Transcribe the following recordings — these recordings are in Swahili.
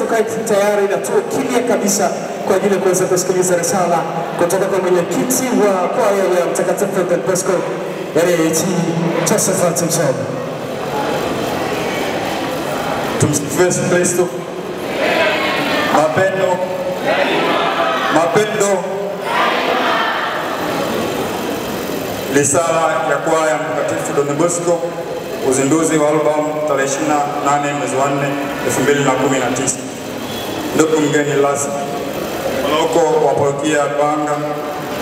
tukae tayari na tuwe kimya kabisa kwa ajili ya kuweza kusikiliza risala kutoka kwa mwenyekiti wa kwaya ya Mtakatifu Don Bosco RAT Josephat Msoma. Tumsifu Yesu Kristo. Mapendo, mapendo. Risala ya kwaya Mtakatifu Don Bosco, uzinduzi wa albamu tarehe 28 mwezi wa 4 2019. Ndugu mgeni rasmi, mloko wa parokia ya Banga,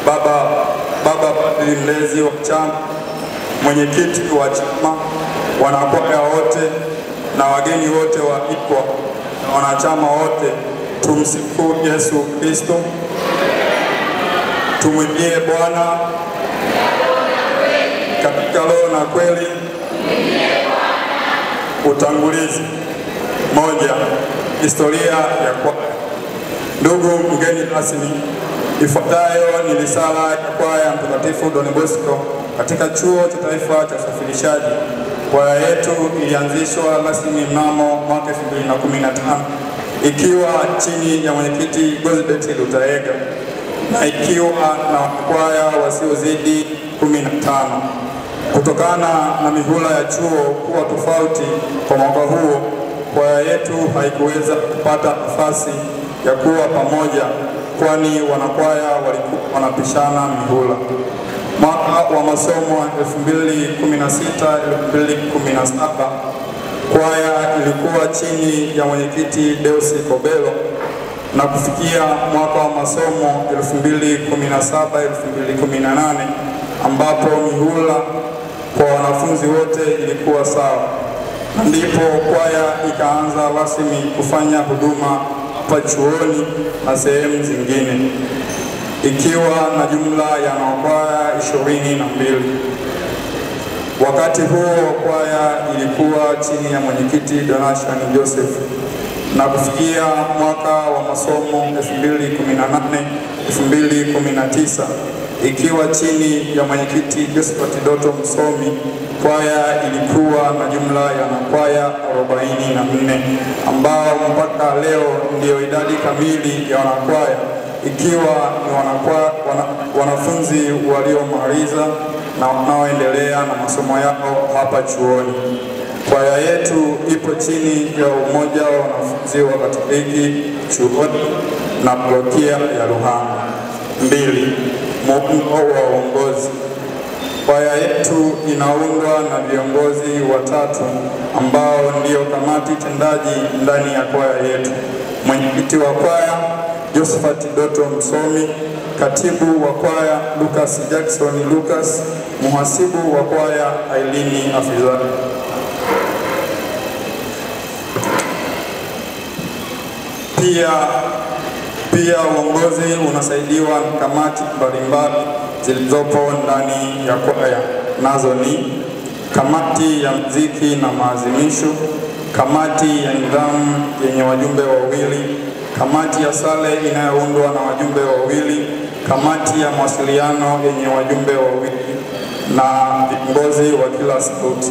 baba baba padri mlezi wa chama, mwenyekiti wa chama, wanakwaya wote na wageni wote wa IPWA na wanachama wote, tumsifu Yesu Kristo. Tumwimbie Bwana katika roho na kweli. Utangulizi. Moja, historia ya kwaya. Ndugu mgeni rasmi, ifuatayo ni risala ya kwaya ya Mtakatifu Don Bosco katika Chuo cha Taifa cha Usafirishaji. Kwaya yetu ilianzishwa rasmi mnamo mwaka 2015 ikiwa chini ya mwenyekiti Gosbert Lutaega na ikiwa na kwaya wasiozidi 15. Kutokana na mihula ya chuo kuwa tofauti kwa mwaka huo, kwaya yetu haikuweza kupata nafasi ya kuwa pamoja, kwani wanakwaya walikuwa wanapishana mihula. Mwaka wa masomo 2016-2017 kwaya ilikuwa chini ya mwenyekiti Deusi Kobelo na kufikia mwaka wa masomo 2017-2018 ambapo mihula kwa wanafunzi wote ilikuwa sawa, na ndipo kwaya ikaanza rasmi kufanya huduma hapa chuoni na sehemu zingine. Ikiwa na jumla ya makwaya ishirini na mbili. Wakati huo kwaya ilikuwa chini ya mwenyekiti Donation Joseph. Na kufikia mwaka wa masomo 2018-2019 ikiwa chini ya mwenyekiti Josephat Doto Msomi, kwaya ilikuwa na jumla ya wanakwaya 44 ambao mpaka leo ndiyo idadi kamili ya wanakwaya ikiwa ni wana, wanafunzi waliomaliza na wanaoendelea na masomo yao hapa chuoni. Kwaya yetu ipo chini ya umoja wa wanafunzi wa Katoliki chuoni na parokia ya Ruhanga. Mbili, muundo wa uongozi. Kwaya yetu inaundwa na viongozi watatu ambao ndio kamati tendaji ndani ya kwaya yetu: mwenyekiti wa kwaya Josephat Doto Msomi, katibu wa kwaya Lucas Jackson Lucas, muhasibu wa kwaya Ailini Afizali. Pia pia uongozi unasaidiwa na kamati mbalimbali zilizopo ndani ya kwaya, nazo ni kamati ya mziki na maazimisho, kamati ya nidhamu yenye wajumbe wawili, kamati ya sale inayoundwa na wajumbe wawili, kamati ya mawasiliano yenye wajumbe wawili na viongozi wa kila sauti.